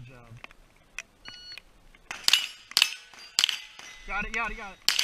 job. Got it, got it, got it.